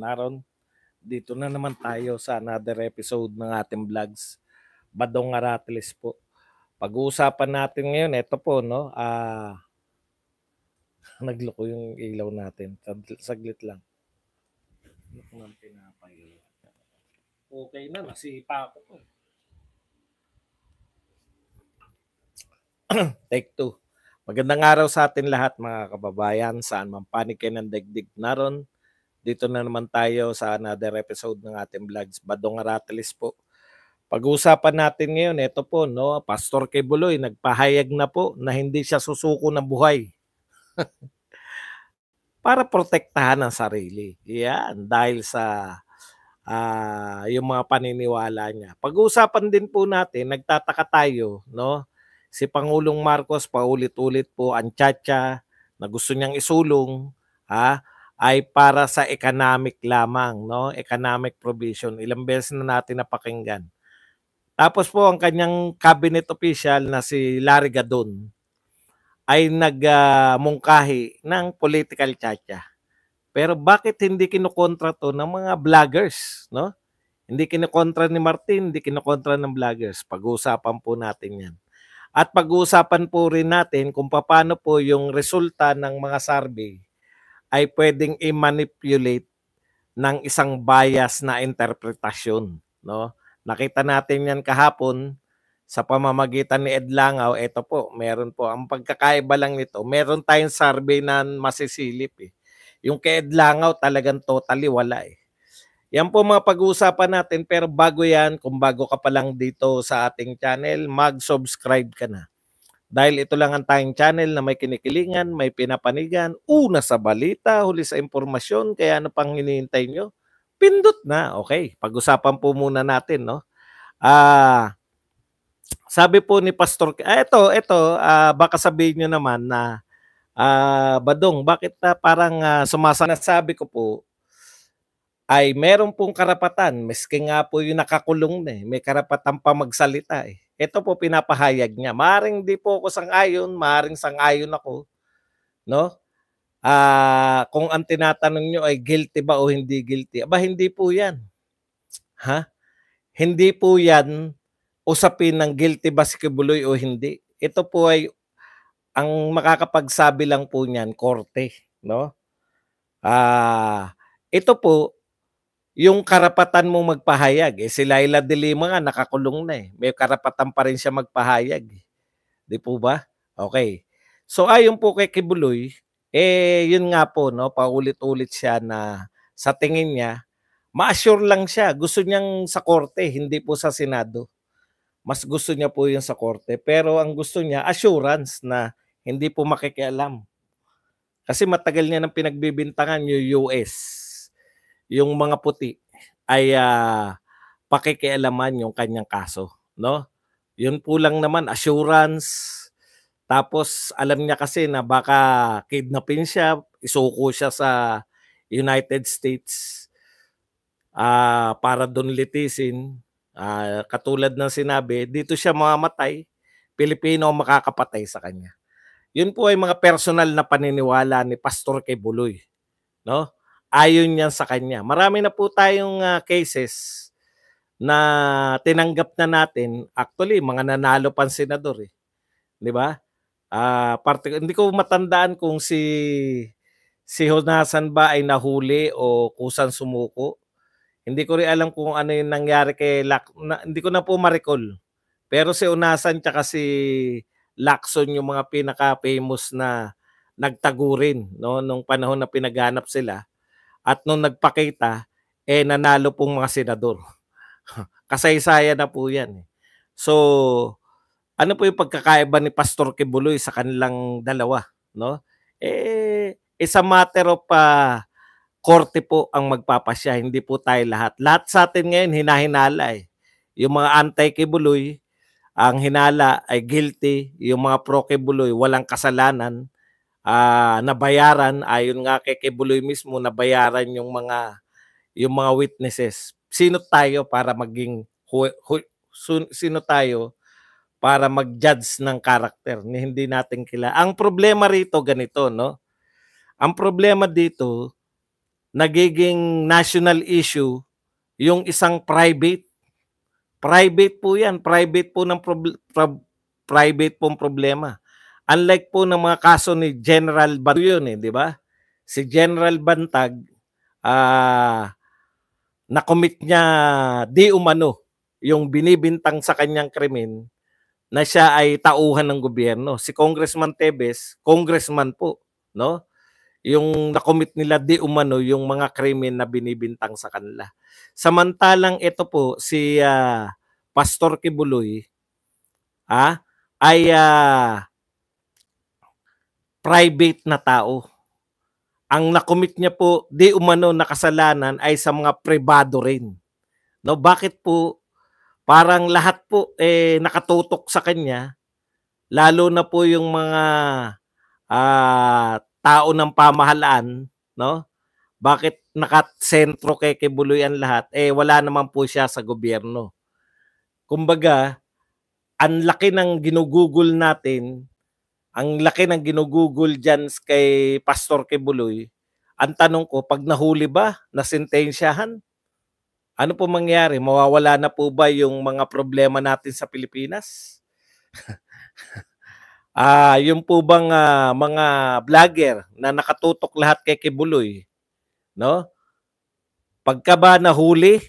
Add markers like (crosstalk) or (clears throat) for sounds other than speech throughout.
naron. Dito na naman tayo sa another episode ng ating vlogs. Badong Aratilis po. Pag-uusapan natin ngayon, ito po, no? Ah, (laughs) nagloko yung ilaw natin. Saglit, lang. Okay na, nasipa ako po. (clears throat) Take two. Magandang araw sa atin lahat mga kababayan, saan man panig kayo ng dagdig naron. Dito na naman tayo sa another episode ng ating vlogs, Badong Aratilis po. Pag-uusapan natin ngayon, ito po, no, Pastor Kebuloy, nagpahayag na po na hindi siya susuko ng buhay. (laughs) Para protektahan ang sarili. Yan, dahil sa uh, yung mga paniniwala niya. Pag-uusapan din po natin, nagtataka tayo, no, si Pangulong Marcos paulit-ulit po ang tsatsya na gusto niyang isulong ha, ay para sa economic lamang, no? Economic provision. Ilang beses na natin napakinggan. Tapos po ang kanyang cabinet official na si Larry Gadon ay nagmungkahi uh, ng political tsatsya. Pero bakit hindi kinukontra to ng mga vloggers, no? Hindi kinukontra ni Martin, hindi kinukontra ng vloggers. Pag-uusapan po natin 'yan. At pag-uusapan po rin natin kung paano po yung resulta ng mga survey ay pwedeng i-manipulate ng isang bias na interpretasyon. No? Nakita natin yan kahapon sa pamamagitan ni Ed Langaw. Ito po, meron po. Ang pagkakaiba lang nito, meron tayong survey na masisilip. Eh. Yung kay Ed Langaw talagang totally wala eh. Yan po mga pag-uusapan natin pero bago yan, kung bago ka pa lang dito sa ating channel, mag-subscribe ka na. Dahil ito lang ang tayong channel na may kinikilingan, may pinapanigan, una sa balita, huli sa impormasyon, kaya ano pang hinihintay nyo? Pindot na. Okay, pag-usapan po muna natin, no? Ah, sabi po ni Pastor, ah, ito, ito, ah, baka sabihin nyo naman na, ah, Badong, bakit ah, parang ah, sumasana? Sabi ko po, ay meron pong karapatan, meski nga po yung nakakulong na eh, may karapatan pa magsalita eh. Ito po pinapahayag niya. Maring di po ako sang-ayon, maring sang-ayon ako. No? Ah, kung ang tinatanong niyo ay guilty ba o hindi guilty. Aba, hindi po 'yan. Ha? Hindi po 'yan usapin ng guilty ba si Kibuloy o hindi. Ito po ay ang makakapagsabi lang po niyan, korte, no? Ah, ito po yung karapatan mo magpahayag. Eh, si Laila de Lima nga nakakulong na eh. May karapatan pa rin siya magpahayag. Di po ba? Okay. So ayon po kay Kibuloy, eh yun nga po no, paulit-ulit siya na sa tingin niya, ma-assure lang siya. Gusto niyang sa korte, hindi po sa Senado. Mas gusto niya po yun sa korte. Pero ang gusto niya, assurance na hindi po makikialam. Kasi matagal niya nang pinagbibintangan yung US yung mga puti ay uh, pakikialaman yung kanyang kaso, no? Yun po lang naman assurance. Tapos alam niya kasi na baka kidnapin siya, isuko siya sa United States uh, para doon litisin. Uh, katulad ng sinabi, dito siya mamamatay, Pilipino makakapatay sa kanya. Yun po ay mga personal na paniniwala ni Pastor Kebuloy. No? Ayon niyan sa kanya. Marami na po tayong uh, cases na tinanggap na natin. Actually, mga nanalo pang senador eh. 'Di ba? Ah, uh, parte hindi ko matandaan kung si si Honasan ba ay nahuli o kusan sumuko. Hindi ko rin alam kung ano yung nangyari kay Lac, na, hindi ko na po ma-recall. Pero si Unasan tsaka si Lacson yung mga pinaka-famous na nagtagurin no nung panahon na pinaganap sila at nung nagpakita, eh nanalo pong mga senador. (laughs) Kasaysayan na po yan. Eh. So, ano po yung pagkakaiba ni Pastor Kibuloy sa kanilang dalawa? No? Eh, it's matter of uh, korte po ang magpapasya, hindi po tayo lahat. Lahat sa atin ngayon hinahinala eh. Yung mga anti-Kibuloy, ang hinala ay guilty, yung mga pro-Kibuloy walang kasalanan, uh, nabayaran ayon nga kay Kibuloy mismo nabayaran yung mga yung mga witnesses. Sino tayo para maging hu, hu, sino tayo para mag-judge ng karakter ni hindi natin kilala. Ang problema rito ganito, no? Ang problema dito nagiging national issue yung isang private. Private po yan. Private po ng prob- pro- private pong problema. Unlike po ng mga kaso ni General Bantag yun eh, di ba? Si General Bantag, ah, na-commit niya di umano yung binibintang sa kanyang krimen na siya ay tauhan ng gobyerno. Si Congressman Tebes, congressman po, no? Yung nakomit nila di umano yung mga krimen na binibintang sa kanila. Samantalang ito po si uh, Pastor Kibuloy ah, ay uh, private na tao. Ang nakomit niya po di umano na kasalanan ay sa mga pribado rin. No, bakit po? Parang lahat po eh nakatutok sa kanya. Lalo na po yung mga uh, tao ng pamahalaan no? Bakit nakasentro kay Kibuloy ang lahat? Eh wala naman po siya sa gobyerno. Kumbaga ang laki ng ginugugol natin ang laki ng ginugugol diyan kay Pastor Kibuloy ang tanong ko pag nahuli ba na sentensyahan ano po mangyari? Mawawala na po ba yung mga problema natin sa Pilipinas? (laughs) ah, yung po bang uh, mga vlogger na nakatutok lahat kay Kibuloy, no? Pagka ba nahuli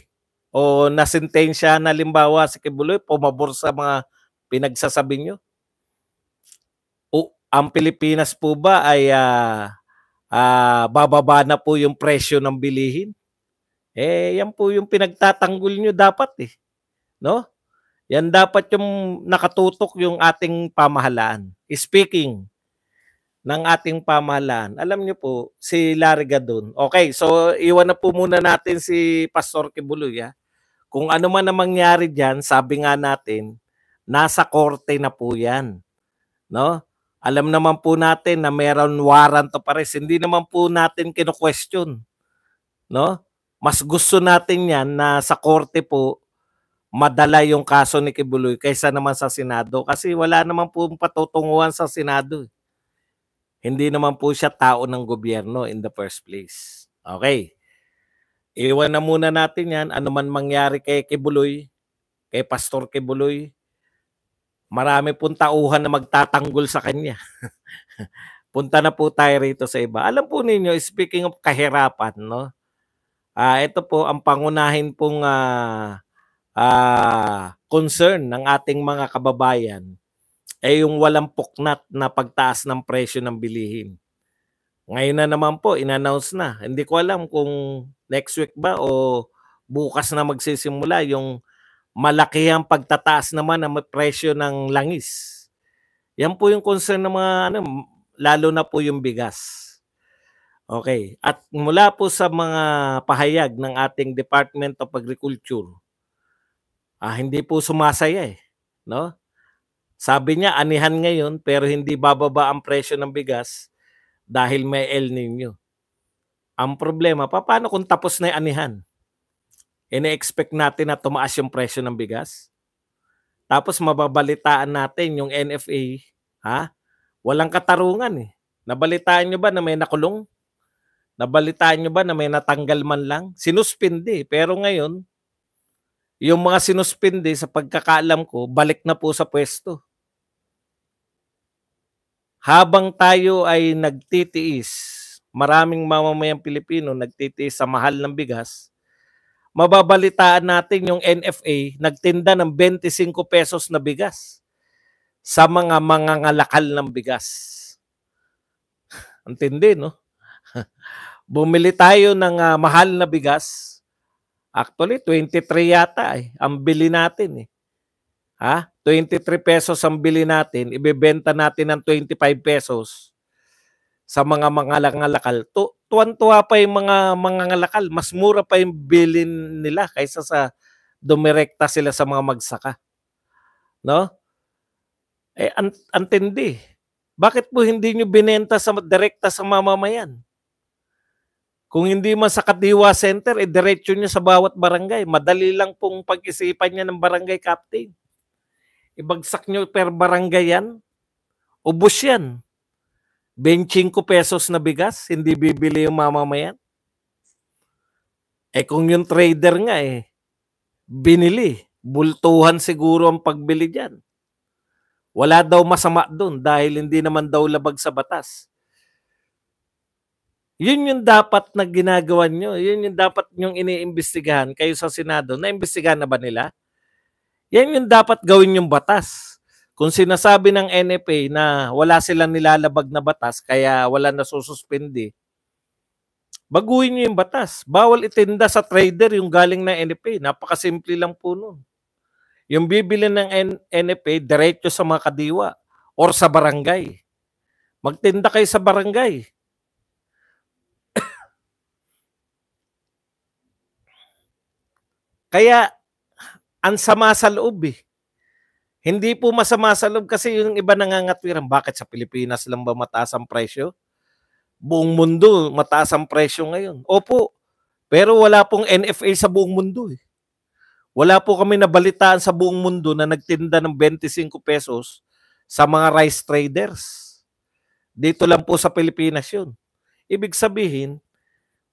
o nasentensya na limbawa si Kibuloy, pumabor sa mga pinagsasabi nyo? Ang Pilipinas po ba ay uh, uh, bababa na po yung presyo ng bilihin? Eh, yan po yung pinagtatanggol nyo dapat eh. No? Yan dapat yung nakatutok yung ating pamahalaan. Speaking ng ating pamahalaan, alam nyo po, si Larry Gadon. Okay, so iwan na po muna natin si Pastor Kibuloy. Ha? Kung ano man ang mangyari dyan, sabi nga natin, nasa korte na po yan. No? Alam naman po natin na meron warrant of arrest. Hindi naman po natin kino-question. No? mas gusto natin yan na sa korte po madala yung kaso ni Kibuloy kaysa naman sa Senado kasi wala naman po patutunguhan sa Senado. Hindi naman po siya tao ng gobyerno in the first place. Okay. Iwan na muna natin yan. Ano man mangyari kay Kibuloy, kay Pastor Kibuloy, marami pong tauhan na magtatanggol sa kanya. (laughs) Punta na po tayo rito sa iba. Alam po ninyo, speaking of kahirapan, no? Ah, ito po ang pangunahin pong uh, uh, concern ng ating mga kababayan ay yung walang puknat na pagtaas ng presyo ng bilihin. Ngayon na naman po, inannounce na. Hindi ko alam kung next week ba o bukas na magsisimula yung malaki ang pagtataas naman ng presyo ng langis. Yan po yung concern ng mga ano, lalo na po yung bigas. Okay. At mula po sa mga pahayag ng ating Department of Agriculture, ah, hindi po sumasaya eh. No? Sabi niya, anihan ngayon pero hindi bababa ang presyo ng bigas dahil may El Nino. Ang problema, paano kung tapos na yung anihan? Ine-expect natin na tumaas yung presyo ng bigas? Tapos mababalitaan natin yung NFA, ha? Walang katarungan eh. Nabalitaan nyo ba na may nakulong? Nabalitaan nyo ba na may natanggal man lang? Sinuspindi. Pero ngayon, yung mga sinuspindi sa pagkakaalam ko, balik na po sa pwesto. Habang tayo ay nagtitiis, maraming mamamayang Pilipino nagtitiis sa mahal ng bigas, mababalitaan natin yung NFA nagtinda ng 25 pesos na bigas sa mga mangangalakal ng bigas. (laughs) Ang tindi, no? (laughs) bumili tayo ng uh, mahal na bigas. Actually, 23 yata eh. Ang bili natin eh. Ha? 23 pesos ang bili natin. Ibebenta natin ng 25 pesos sa mga mangalangalakal. Tu tuwan-tuwa pa yung mga mangangalakal. Mas mura pa yung bilin nila kaysa sa dumirekta sila sa mga magsaka. No? Eh, an antindi. Bakit po hindi nyo binenta sa direkta sa mamamayan? Kung hindi man sa Kadiwa Center, eh diretso niya sa bawat barangay. Madali lang pong pag-isipan niya ng barangay captain. Ibagsak niyo per barangay yan. Ubus yan. 25 pesos na bigas, hindi bibili yung mamamayan. Eh kung yung trader nga eh, binili, bultuhan siguro ang pagbili diyan. Wala daw masama doon dahil hindi naman daw labag sa batas. Yun yung dapat na ginagawa nyo. Yun yung dapat nyong iniimbestigahan kayo sa Senado. Naimbestigahan na ba nila? Yan yung dapat gawin yung batas. Kung sinasabi ng NFA na wala silang nilalabag na batas kaya wala na sususpindi, baguhin nyo yung batas. Bawal itinda sa trader yung galing ng NFA. Napakasimple lang po nun. Yung bibili ng NFA, diretso sa mga kadiwa or sa barangay. Magtinda kayo sa barangay. (coughs) Kaya, ang sama sa loob eh. Hindi po masama sa loob kasi yung iba nangangatwiran. Bakit sa Pilipinas lang ba mataas ang presyo? Buong mundo, mataas ang presyo ngayon. Opo, pero wala pong NFA sa buong mundo eh. Wala po kami nabalitaan sa buong mundo na nagtinda ng 25 pesos sa mga rice traders. Dito lang po sa Pilipinas yun. Ibig sabihin,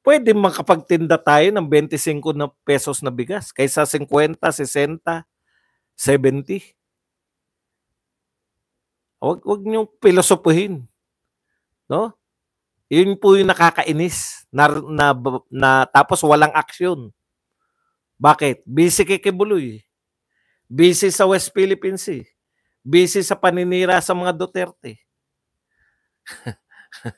pwede makapagtinda tayo ng 25 na pesos na bigas kaysa 50, 60, 70. Wag wag niyo pilosopuhin. No? Yun po yung nakakainis na, na, na tapos walang aksyon. Bakit? Busy kay Kibuloy. Busy sa West Philippines Sea. Busy sa paninira sa mga Duterte. (laughs)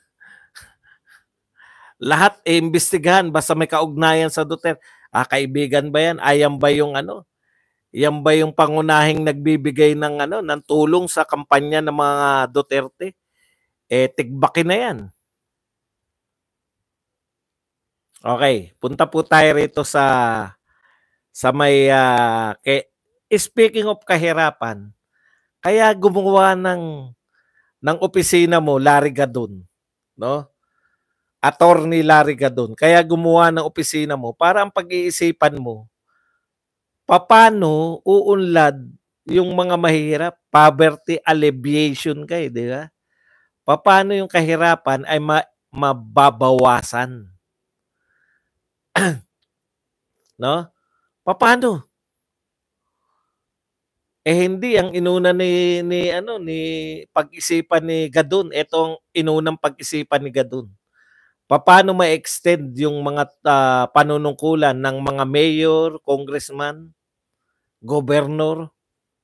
Lahat e imbestigahan basta may kaugnayan sa Duterte. Ah, kaibigan ba yan? Ayan ba yung ano? Yan ba yung pangunahing nagbibigay ng ano ng tulong sa kampanya ng mga Duterte? Eh tigbakin na yan. Okay, punta po tayo rito sa sa may uh, ke, speaking of kahirapan, kaya gumawa ng ng opisina mo Larry Gadon, no? Attorney Larry Gadon. Kaya gumawa ng opisina mo para ang pag-iisipan mo paano uunlad yung mga mahirap, poverty alleviation kay, di ba? Paano yung kahirapan ay ma- mababawasan? (clears throat) no? Paano? Eh hindi ang inuna ni ni ano ni pag-isipan ni Gadon, itong inunang pag-isipan ni Gadon. Paano ma-extend yung mga uh, panunungkulan ng mga mayor, congressman, governor,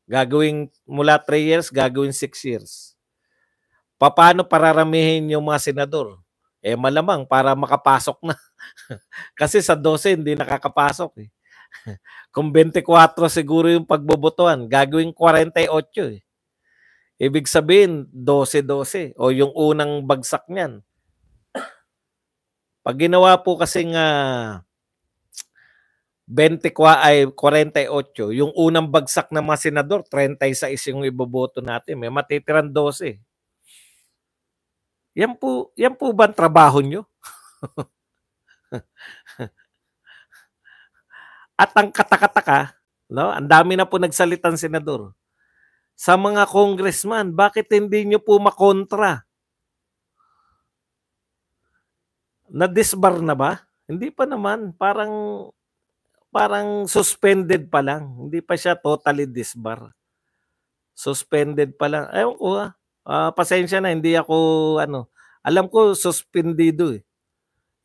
gagawing mula 3 years, gagawin 6 years. Paano pararamihin yung mga senador? Eh malamang para makapasok na. (laughs) Kasi sa 12 hindi nakakapasok eh. (laughs) Kung 24 siguro yung pagbobotohan, gagawin 48 eh. Ibig sabihin, 12-12 o yung unang bagsak niyan. Pag ginawa po kasi nga 20 ay 48, yung unang bagsak ng mga senador, 36 yung iboboto natin. May matitirang 12. Yan po, yan po ba ang trabaho nyo? (laughs) At ang katakataka, no? Ang dami na po nagsalitang senador. Sa mga congressman, bakit hindi nyo po makontra? Na-disbar na ba? Hindi pa naman. Parang parang suspended pa lang. Hindi pa siya totally disbar. Suspended pa lang. Ewan ko ah. Uh, pasensya na, hindi ako ano. Alam ko suspendido eh.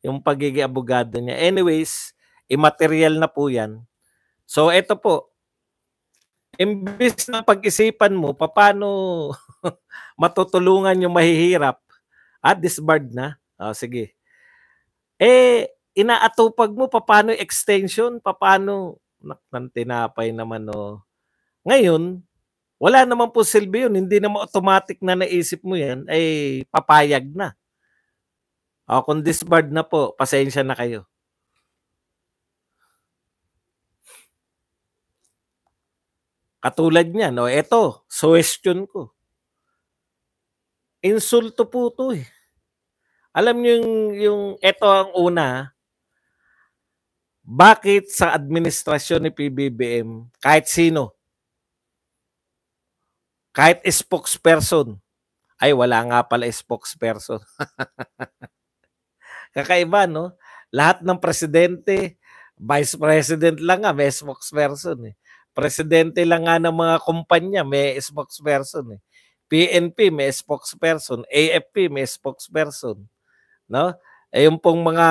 Yung pagiging abogado niya. Anyways, immaterial na po yan. So, ito po. Imbis na pag-isipan mo, paano (laughs) matutulungan yung mahihirap, at ah, disbarred na. Oh, sige. Eh, inaatupag mo, paano extension, paano, ng tinapay naman, no. Ngayon, wala naman po silbi yun. Hindi naman automatic na naisip mo yan, ay papayag na. O, kung disbarred na po, pasensya na kayo. Katulad niya, no? Ito, question ko. Insulto po to eh. Alam niyo yung, yung ito ang una, bakit sa administrasyon ni PBBM, kahit sino, kahit spokesperson, ay wala nga pala spokesperson. (laughs) Kakaiba, no? Lahat ng presidente, Vice President lang nga, may spokesperson eh. Presidente lang nga ng mga kumpanya, may spokesperson eh. PNP, may spokesperson. AFP, may spokesperson. No? Eh, yung pong mga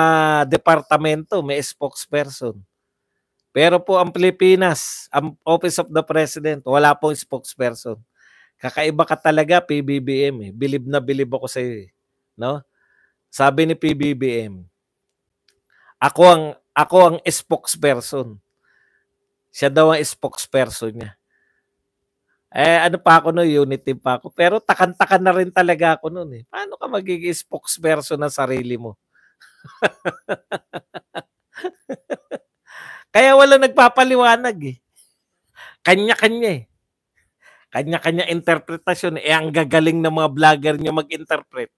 departamento, may spokesperson. Pero po ang Pilipinas, ang Office of the President, wala pong spokesperson. Kakaiba ka talaga, PBBM. Eh. Bilib na bilib ako sa iyo. Eh. No? Sabi ni PBBM, ako ang ako ang spokesperson. Siya daw ang spokesperson niya. Eh, ano pa ako no, unity pa ako. Pero takan-takan na rin talaga ako noon eh. Paano ka magiging spokesperson ng sarili mo? Kaya wala nagpapaliwanag eh. Kanya-kanya eh. Kanya-kanya interpretasyon. Eh, ang gagaling ng mga vlogger niya mag-interpret.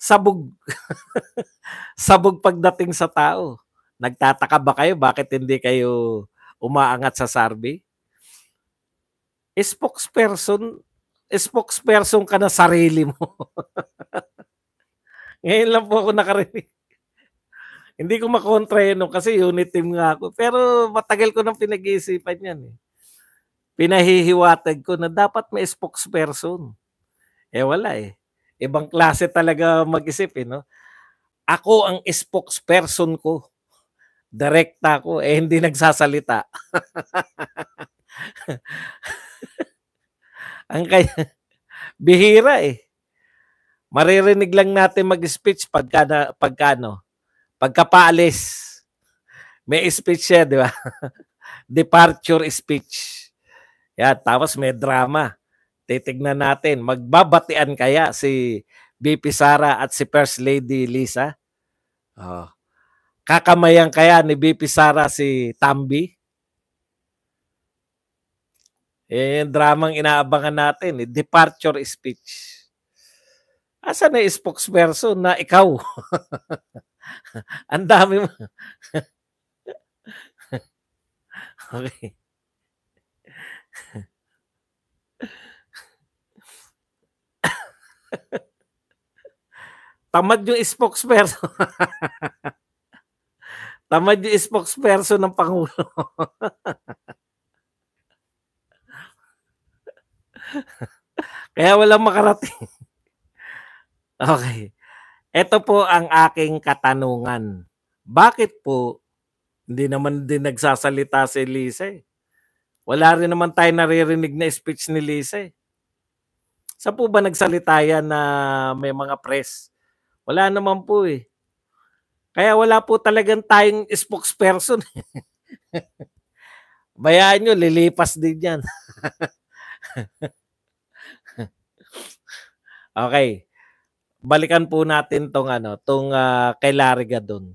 Sabog. (laughs) Sabog pagdating sa tao. Nagtataka ba kayo bakit hindi kayo umaangat sa survey? Spokesperson, spokesperson ka na sarili mo. (laughs) Ngayon lang po ako nakarinig. Hindi ko makontra yun kasi unit team nga ako. Pero matagal ko nang pinag-iisipan yan eh. Pinahihiwatag ko na dapat may spokesperson. Eh wala eh. Ibang klase talaga mag-isip eh. No? Ako ang spokesperson ko. Direkta ko. Eh hindi nagsasalita. (laughs) ang kaya, bihira eh. Maririnig lang natin mag-speech pagka, pagka no, Pagkapaalis, may speech siya, di ba? (laughs) Departure speech. Yan, tapos may drama. Titignan natin, magbabatian kaya si BP Sara at si First Lady Lisa? Oh. Kakamayan kaya ni BP Sara si Tambi? Eh, dramang inaabangan natin, eh, departure speech. Asa na spokesperson na ikaw? (laughs) (laughs) Ang dami mo. (laughs) okay. (laughs) Tamad yung spokesperson. Tamad yung spokesperson ng Pangulo. Kaya walang makarating. okay. Ito po ang aking katanungan. Bakit po hindi naman din nagsasalita si Lisa? Wala rin naman tayo naririnig na speech ni Lisa eh. Sa po ba nagsalita yan na may mga press? Wala naman po eh. Kaya wala po talagang tayong spokesperson. (laughs) Bayaan nyo, lilipas din yan. (laughs) okay balikan po natin tong ano, tong uh, kay Larry Gadon.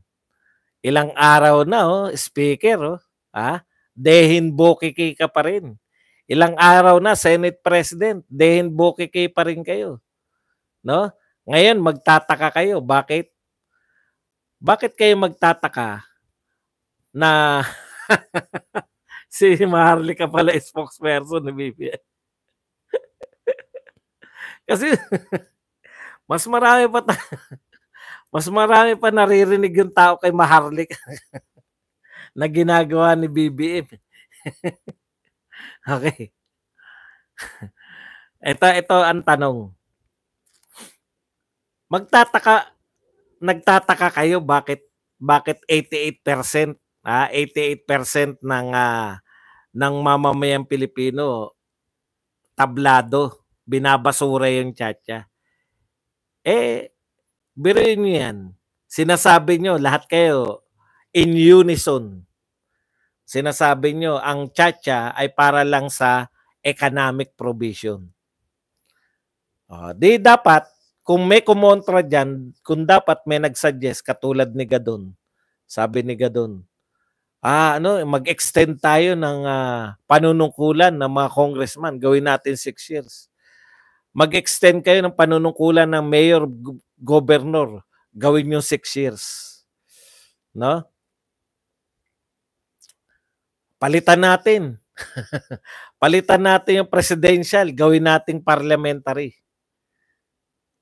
Ilang araw na oh, speaker oh, ah, dehin bokiki ka pa rin. Ilang araw na Senate President, dehin bokiki pa rin kayo. No? Ngayon magtataka kayo, bakit? Bakit kayo magtataka na (laughs) si Maharlika pala spokesperson ni BBM? (laughs) Kasi mas marami pa ta- (laughs) mas marami pa naririnig yung tao kay Maharlik (laughs) na ginagawa ni BBM. (laughs) okay. Ito, ito ang tanong. Magtataka, nagtataka kayo bakit bakit 88% ah 88% ng uh, ng mamamayang Pilipino tablado binabasura yung tiyatya. Eh, biruin nyo yan. Sinasabi nyo, lahat kayo, in unison. Sinasabi nyo, ang chacha ay para lang sa economic provision. Uh, di dapat, kung may kumontra dyan, kung dapat may nagsuggest, katulad ni Gadon, sabi ni Gadon, ah, ano, mag-extend tayo ng uh, panunungkulan ng mga congressman, gawin natin 6 years mag-extend kayo ng panunungkulan ng mayor, governor. Gawin yung 6 years. No? Palitan natin. (laughs) Palitan natin yung presidential. Gawin nating parliamentary.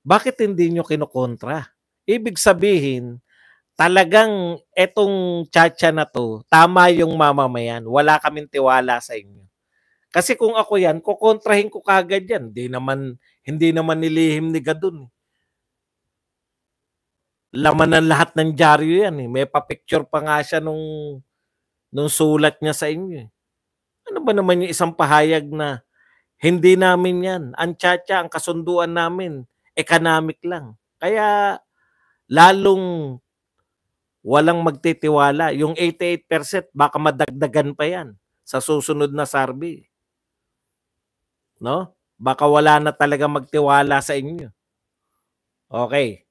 Bakit hindi nyo kinukontra? Ibig sabihin, talagang etong tsa na 'to, tama yung mamamayan, wala kaming tiwala sa inyo. Kasi kung ako yan, kokontrahin ko kaagad yan, hindi naman hindi naman nilihim ni Gadon, eh. Laman ng lahat ng dyaryo yan, eh, may pa-picture pa nga siya nung nung sulat niya sa inyo, eh. Ano ba naman yung isang pahayag na hindi namin yan, ang tsa ang kasunduan namin, economic lang. Kaya lalong walang magtitiwala. Yung 88% baka madagdagan pa yan sa susunod na survey. No? Baka wala na talaga magtiwala sa inyo. Okay.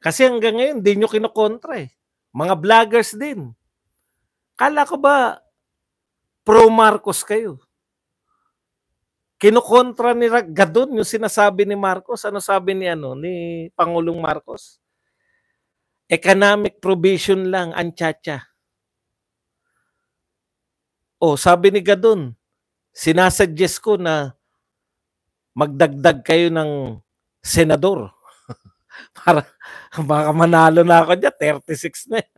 Kasi hanggang ngayon, hindi nyo kinokontra eh. Mga vloggers din. Kala ko ba pro Marcos kayo? Kinokontra ni Gadon yung sinasabi ni Marcos. Ano sabi ni ano ni Pangulong Marcos? Economic provision lang ang tsa Oh, sabi ni Gadon, sinasuggest ko na magdagdag kayo ng senador. (laughs) Para baka manalo na ako dyan, 36 na. (laughs)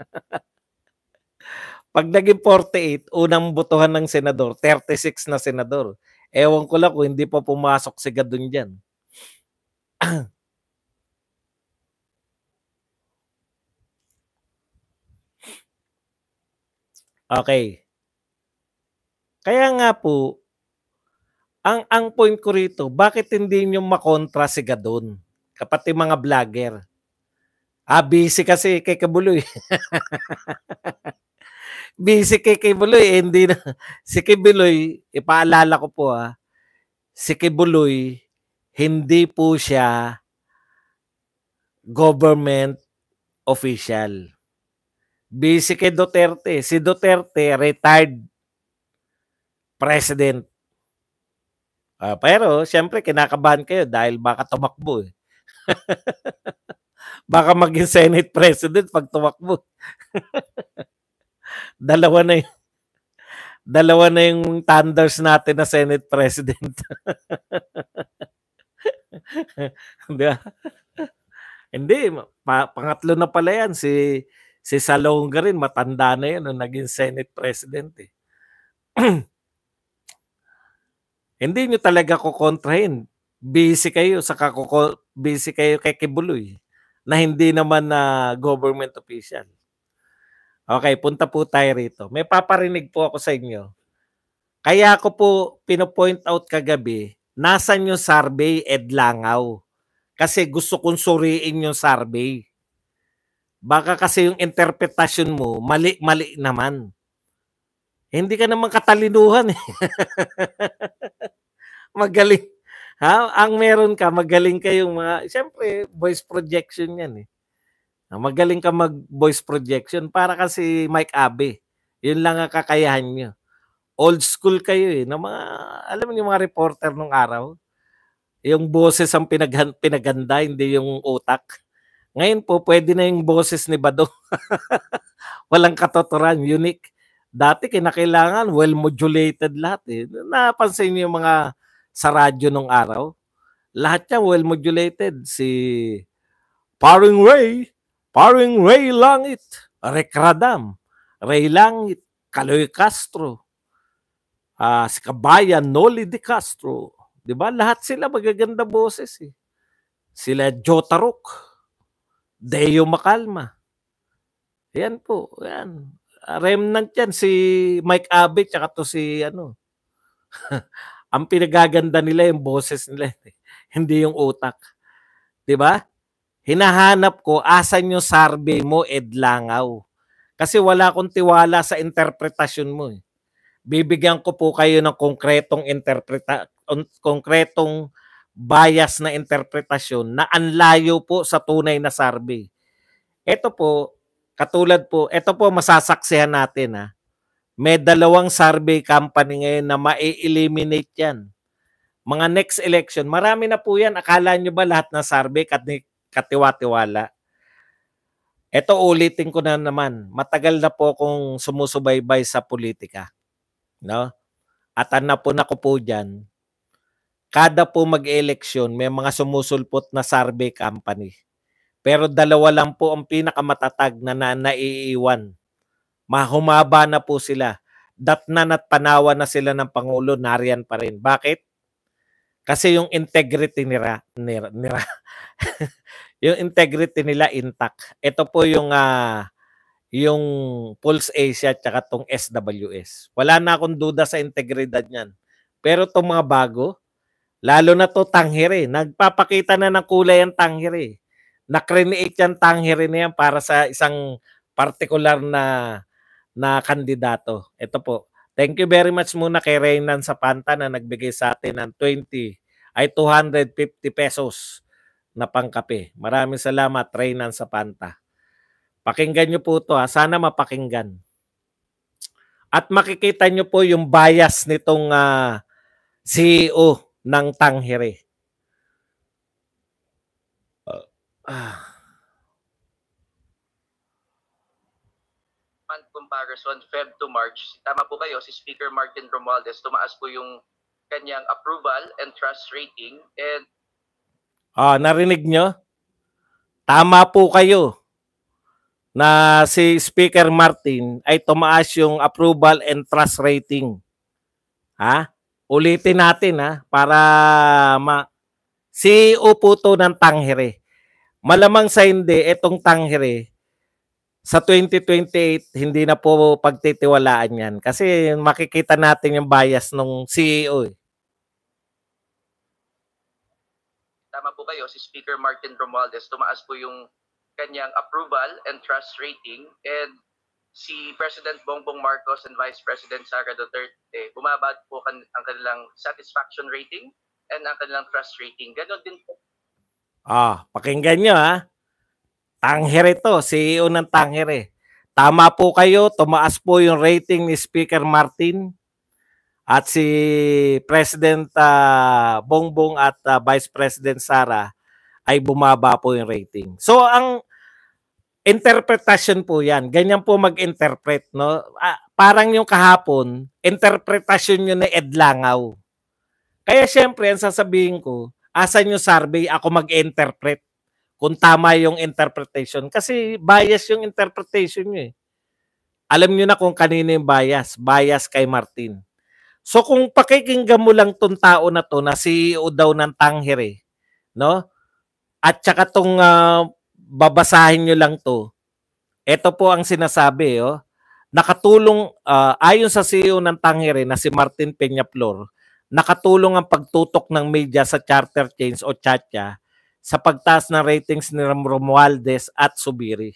Pag naging 48, unang botohan ng senador, 36 na senador. Ewan ko lang kung hindi pa pumasok si Gadon dyan. (clears throat) Okay. Kaya nga po, ang ang point ko rito, bakit hindi niyo makontra si Gadon? Kapati mga vlogger. Ah, busy kasi kay Kabuloy. (laughs) busy kay Kibuloy, eh, hindi na. Si Kibuloy, ipaalala ko po ah, si Kibuloy, hindi po siya government official busy kay Duterte. Si Duterte, retired president. Uh, pero, siyempre, kinakabahan kayo dahil baka tumakbo eh. (laughs) baka maging Senate President pag tumakbo. (laughs) dalawa na yung, dalawa na yung thunders natin na Senate President. (laughs) Di Hindi, pa, pangatlo na pala yan si Si Salonga rin, matanda na yan nung naging Senate President eh. (clears throat) Hindi nyo talaga kukontrahin. Busy kayo sa kakuko, busy kayo kay Kibuloy na hindi naman na government official. Okay, punta po tayo rito. May paparinig po ako sa inyo. Kaya ako po pino-point out kagabi, nasan yung survey Ed Langaw? Kasi gusto kong suriin yung survey. Baka kasi yung interpretasyon mo, mali-mali naman. Hindi ka naman katalinuhan eh. (laughs) magaling. Ha? Ang meron ka, magaling kayong mga, siyempre, voice projection yan eh. Magaling ka mag-voice projection para kasi Mike Abe. Yun lang ang kakayahan nyo. Old school kayo eh. Na mga, alam niyo mga reporter nung araw, yung boses ang pinag pinaganda, hindi yung utak. Ngayon po, pwede na yung boses ni Bado. (laughs) Walang katotoran, unique. Dati kinakailangan well-modulated lahat eh. Napansin niyo yung mga sa radyo nung araw? Lahat niya well-modulated. Si Paring Ray, Paring Ray Langit, Rekradam, Ray Langit, Kaloy Castro, uh, si Kabayan, Noli de Castro. Di ba? Lahat sila magaganda boses eh. Sila Jotarok. Deo Makalma. Yan po, yan. Remnant yan si Mike Abe tsaka to si ano. (laughs) ang pinagaganda nila yung boses nila, hindi yung utak. 'Di ba? Hinahanap ko asan yung survey mo Ed Langaw. Kasi wala akong tiwala sa interpretasyon mo. Eh. Bibigyan ko po kayo ng konkretong interpreta konkretong bias na interpretasyon na anlayo po sa tunay na survey. Ito po, katulad po, ito po masasaksihan natin ha. May dalawang survey company ngayon na ma-eliminate yan. Mga next election, marami na po yan. Akala nyo ba lahat ng survey kat katiwa-tiwala? Ito ulitin ko na naman. Matagal na po akong sumusubaybay sa politika. No? At na po na ko po dyan, kada po mag-eleksyon, may mga sumusulpot na survey company. Pero dalawa lang po ang pinakamatatag na, na naiiwan. Mahumaba na po sila. Datnan at panawa na sila ng Pangulo, nariyan pa rin. Bakit? Kasi yung integrity nila, nira, nira (laughs) yung integrity nila intact. Ito po yung uh, yung Pulse Asia at tong SWS. Wala na akong duda sa integridad niyan. Pero itong mga bago, lalo na to tanghiri, nagpapakita na ng kulay ang tanghiri na-create yan tanghiri na yan para sa isang particular na na kandidato. Ito po. Thank you very much muna kay Reynan Sapanta na nagbigay sa atin ng 20 ay 250 pesos na pangkape. Maraming salamat Reynan Sapanta. Pakinggan nyo po to ha. Sana mapakinggan. At makikita nyo po yung bias nitong uh, ah, CEO ng Tanghiri. Ah. Month comparison, Feb to March, tama po kayo, si Speaker Martin Romualdez, tumaas po yung kanyang approval and trust rating. And Ah, narinig nyo? Tama po kayo na si Speaker Martin ay tumaas yung approval and trust rating. Ha? Ulitin natin ha para ma CEO po to ng Tangere. Malamang sa hindi, itong tanghiri, sa 2028, hindi na po pagtitiwalaan yan. Kasi makikita natin yung bias ng CEO. Eh. Tama po kayo, si Speaker Martin Romualdez, tumaas po yung kanyang approval and trust rating and si President Bongbong Marcos and Vice President Sara Duterte, bumaba po kan ang kanilang satisfaction rating and ang kanilang trust rating. Ganon din po Ah, pakinggan nyo ha. Tanghere to, CEO ng Tanghere. Tama po kayo, tumaas po yung rating ni Speaker Martin at si President uh, Bongbong at uh, Vice President Sara ay bumaba po yung rating. So ang interpretation po 'yan. Ganyan po mag-interpret, no? Ah, parang yung kahapon, interpretasyon yun ni Ed Langaw. Kaya syempre, ang sasabihin ko, asan yung survey, ako mag-interpret kung tama yung interpretation. Kasi bias yung interpretation nyo eh. Alam nyo na kung kanino yung bias. Bias kay Martin. So kung pakikinggan mo lang tong tao na to na CEO daw ng Tanghire, no? At saka tong uh, babasahin nyo lang to. Ito po ang sinasabi, oh. Nakatulong uh, ayon sa CEO ng Tanghire na si Martin Peñaflor, nakatulong ang pagtutok ng media sa charter chains o chacha sa pagtaas ng ratings ni Romualdez at Subiri.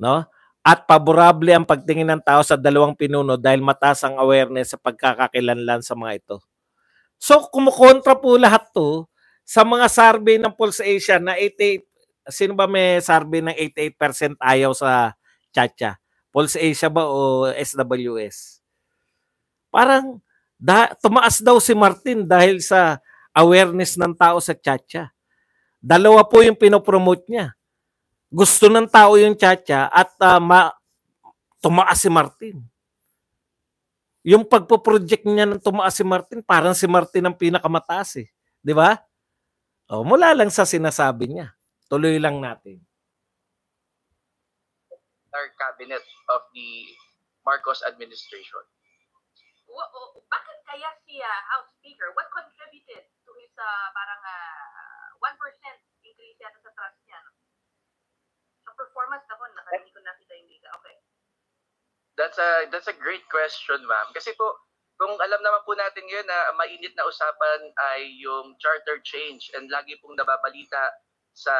No? At paborable ang pagtingin ng tao sa dalawang pinuno dahil mataas ang awareness sa pagkakakilanlan sa mga ito. So kumukontra po lahat to sa mga survey ng Pulse Asia na 88 sino ba may survey ng 88% ayaw sa Chacha? Pulse Asia ba o SWS? Parang da, tumaas daw si Martin dahil sa awareness ng tao sa Chacha. Dalawa po yung pinopromote niya. Gusto ng tao yung Chacha at uh, ma, tumaas si Martin. Yung pagpo-project niya ng tumaas si Martin, parang si Martin ang pinakamataas eh. Di ba? O, mula lang sa sinasabi niya. Tuloy lang natin. Our cabinet of the Marcos administration w- bakit kaya siya House Speaker? What contributed to his uh, parang uh, 1% increase yata sa trust niya? No? Sa performance ako, nakarinig ko nakita yung data. Okay. That's a that's a great question, ma'am. Kasi po, kung alam naman po natin ngayon na mainit na usapan ay yung charter change and lagi pong nababalita sa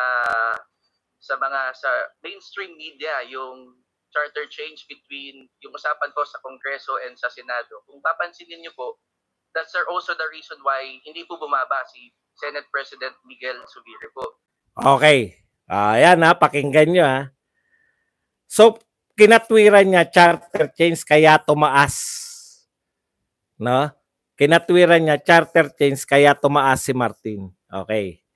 sa mga sa mainstream media yung charter change between yung usapan po sa Kongreso and sa Senado. Kung papansinin niyo po, that's also the reason why hindi po bumaba si Senate President Miguel Subiri po. Okay. Ayan uh, ha, pakinggan nyo ha. So, kinatwiran niya charter change kaya tumaas. No? Kinatwiran niya charter change kaya tumaas si Martin. Okay.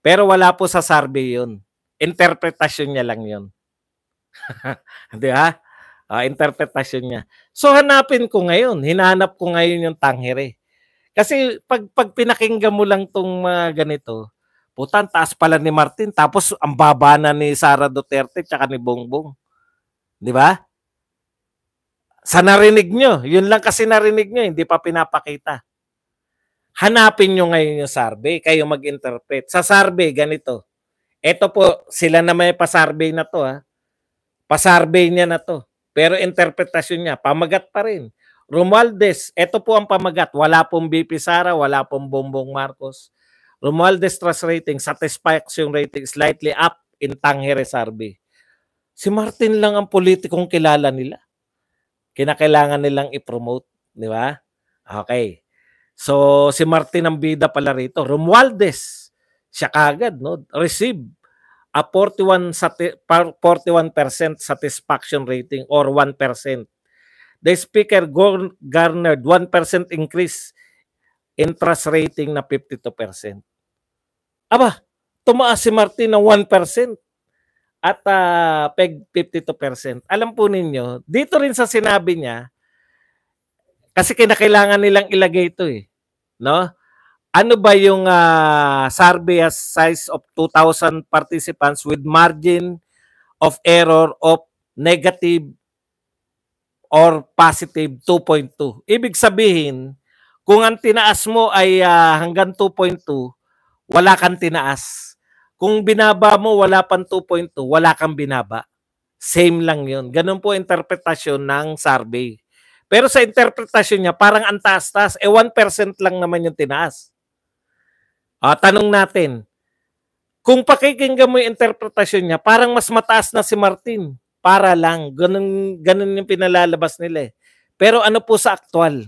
Pero wala po sa survey yun. Interpretasyon niya lang yun. (laughs) Di ba? Uh, interpretasyon niya. So hanapin ko ngayon, hinanap ko ngayon yung tanghire. Kasi pag, pag pinakinggan mo lang tong mga ganito, Putan, taas pala ni Martin. Tapos ang baba na ni Sara Duterte tsaka ni Bongbong. Di ba? Sa narinig nyo, yun lang kasi narinig nyo, hindi pa pinapakita. Hanapin nyo ngayon yung survey, kayo mag-interpret. Sa survey, ganito. Ito po, sila na may pa-survey na to ha. Pa-survey niya na to. Pero interpretasyon niya, pamagat pa rin. Romualdez, ito po ang pamagat. Wala pong BP Sara, wala pong Bongbong Marcos. Romualdez trust rating, satisfaction rating slightly up in Tangere survey. Si Martin lang ang politikong kilala nila kinakailangan nilang i-promote, di ba? Okay. So, si Martin ang bida pala rito. Romualdez, siya kagad, no? Receive a 41, sati- 41% satisfaction rating or 1%. The speaker garnered 1% increase in trust rating na 52%. Aba, tumaas si Martin ng 1% at uh, peg 52%. Alam po ninyo, dito rin sa sinabi niya, kasi kinakailangan nilang ilagay ito eh. No? Ano ba yung uh, survey size of 2,000 participants with margin of error of negative or positive 2.2. Ibig sabihin, kung ang tinaas mo ay uh, hanggang 2.2, wala kang tinaas kung binaba mo, wala pang 2.2, wala kang binaba. Same lang yun. Ganun po interpretasyon ng survey. Pero sa interpretasyon niya, parang ang taas-taas. Eh, 1% lang naman yung tinaas. Ah, tanong natin, kung pakikinggan mo yung interpretasyon niya, parang mas mataas na si Martin. Para lang. Ganun, ganun yung pinalalabas nila eh. Pero ano po sa aktual?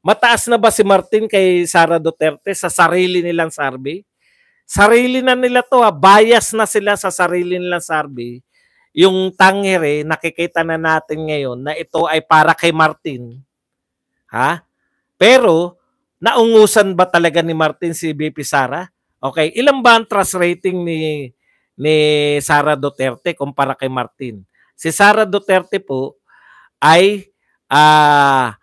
Mataas na ba si Martin kay Sara Duterte sa sarili nilang survey? sarili na nila to, ha? bias na sila sa sarili nilang survey. Yung tangere, nakikita na natin ngayon na ito ay para kay Martin. Ha? Pero, naungusan ba talaga ni Martin si BP Sara? Okay, ilan ba ang trust rating ni ni Sara Duterte kumpara kay Martin? Si Sara Duterte po ay uh,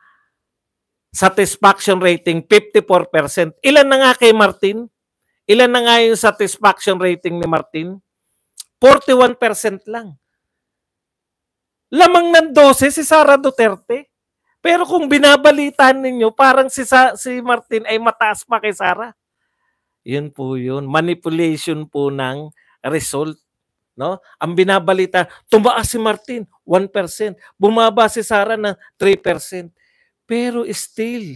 satisfaction rating 54%. Ilan na nga kay Martin? Ilan na nga yung satisfaction rating ni Martin? 41% lang. Lamang ng 12 si Sara Duterte. Pero kung binabalitan ninyo, parang si, Sa- si Martin ay mataas pa kay Sara. Yun po yun. Manipulation po ng result. No? Ang binabalita, tumaas si Martin, 1%. Bumaba si Sara ng 3%. Pero still,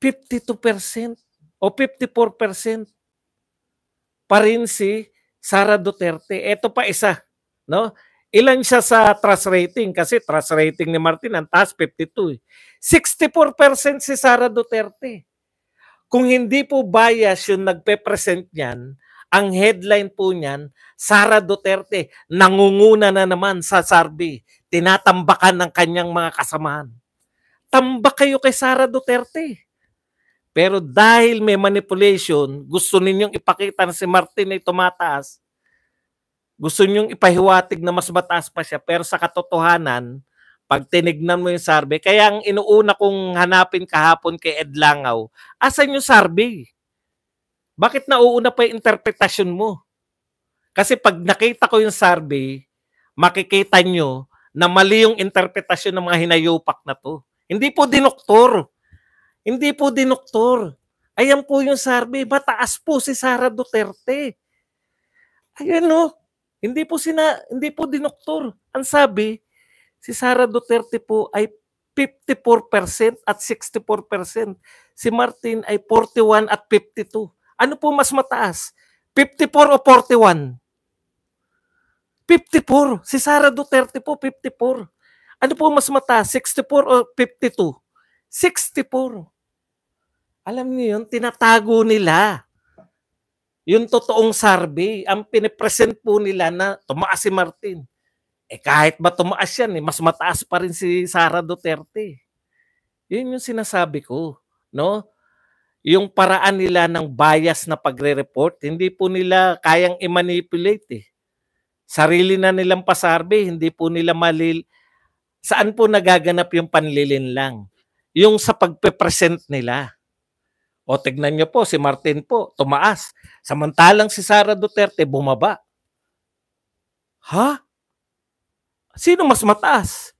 52% o 54% pa rin si Sara Duterte. Ito pa isa, no? Ilan siya sa trust rating kasi trust rating ni Martin ang taas 52. 64% si Sara Duterte. Kung hindi po bias yung nagpe-present niyan, ang headline po niyan, Sara Duterte nangunguna na naman sa Sarbi, tinatambakan ng kanyang mga kasamahan. Tambak kayo kay Sara Duterte. Pero dahil may manipulation, gusto ninyong ipakita na si Martin ay tumataas, gusto ninyong ipahiwatig na mas mataas pa siya, pero sa katotohanan, pag tinignan mo yung survey, kaya ang inuuna kong hanapin kahapon kay Ed Langaw, asan yung survey? Bakit nauuna pa yung interpretasyon mo? Kasi pag nakita ko yung survey, makikita nyo na mali yung interpretasyon ng mga hinayupak na to. Hindi po dinoktor. Hindi po dinoktor. Ayan po yung survey. Mataas po si Sara Duterte. Ayan no. Hindi po sina, hindi po dinoktor. Ang sabi, si Sara Duterte po ay 54% at 64%. Si Martin ay 41 at 52. Ano po mas mataas? 54 o 41? 54. Si Sara Duterte po 54. Ano po mas mataas? 64 o 52? 64. Alam niyo yun, tinatago nila. Yung totoong survey, ang pinipresent po nila na tumaas si Martin. Eh kahit ba tumaas yan, eh, mas mataas pa rin si Sara Duterte. Yun yung sinasabi ko. No? Yung paraan nila ng bias na pagre-report, hindi po nila kayang i-manipulate eh. Sarili na nilang pasarbe, hindi po nila malil... Saan po nagaganap yung panlilin lang? Yung sa pagpe-present nila O tignan nyo po, si Martin po, tumaas. Samantalang si Sara Duterte, bumaba. Ha? Sino mas mataas?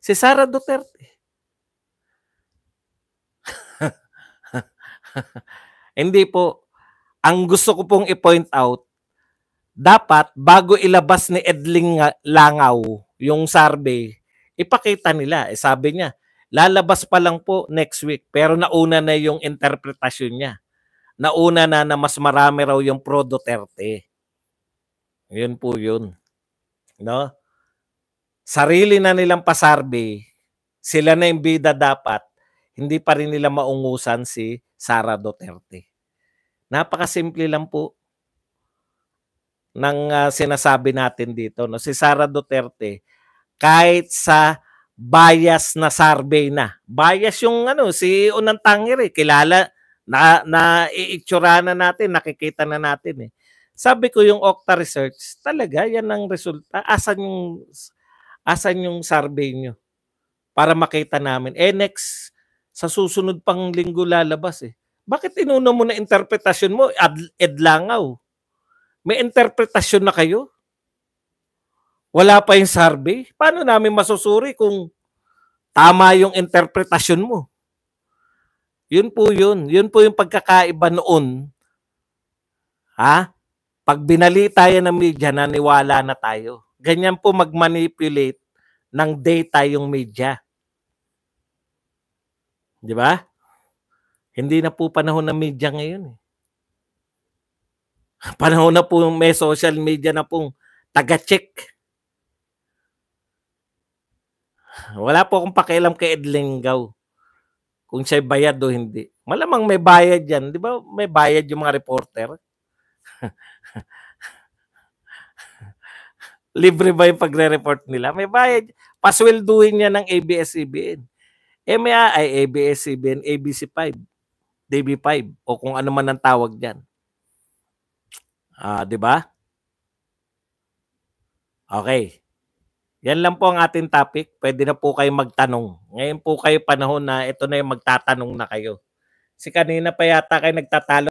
Si Sara Duterte. (laughs) Hindi po. Ang gusto ko pong i-point out, dapat bago ilabas ni Edling Langaw yung survey, ipakita nila. Eh, sabi niya, lalabas pa lang po next week pero nauna na yung interpretasyon niya. Nauna na na mas marami raw yung pro Duterte. Yun po yun. No? Sarili na nilang pasarbe, sila na yung bida dapat, hindi pa rin nila maungusan si Sara Duterte. Napakasimple lang po ng uh, sinasabi natin dito. No? Si Sara Duterte, kahit sa bias na survey na. Bias yung ano, si Unang Tangir eh. Kilala, na, na iitsura na natin, nakikita na natin eh. Sabi ko yung Okta Research, talaga yan ang resulta. Asan yung asan yung survey nyo? Para makita namin. Eh next, sa susunod pang linggo lalabas eh. Bakit inuna mo na interpretasyon mo? Ad, edlangaw. May interpretasyon na kayo? Wala pa yung survey? Paano namin masusuri kung tama yung interpretasyon mo? Yun po yun. Yun po yung pagkakaiba noon. Ha? Pag binalita yan ng media, naniwala na tayo. Ganyan po mag-manipulate ng data yung media. Di ba? Hindi na po panahon ng media ngayon. Eh. (laughs) Panahon na po may social media na pong taga-check. Wala po akong pakialam kay Ed Lenggaw kung siya bayad o hindi. Malamang may bayad yan. Di ba may bayad yung mga reporter? (laughs) Libre ba yung pagre-report nila? May bayad. Paswelduhin niya ng ABS-CBN. MA ay ABS-CBN, ABC5, DB5 o kung ano man ang tawag diyan. Ah, 'di ba? Okay. Yan lang po ang ating topic. Pwede na po kayo magtanong. Ngayon po kayo panahon na ito na yung magtatanong na kayo. Si kanina pa yata kayo nagtatalo